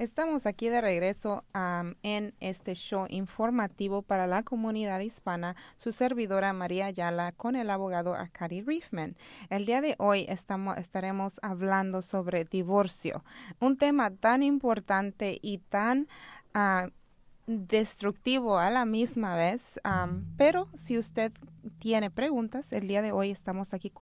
Estamos aquí de regreso en este show informativo para la comunidad hispana, su servidora María Ayala con el abogado Arcady Riefman. El día de hoy estamos, estaremos hablando sobre divorcio, un tema tan importante y tan ah, destructivo a la misma vez, pero si usted tiene preguntas, el día de hoy estamos aquí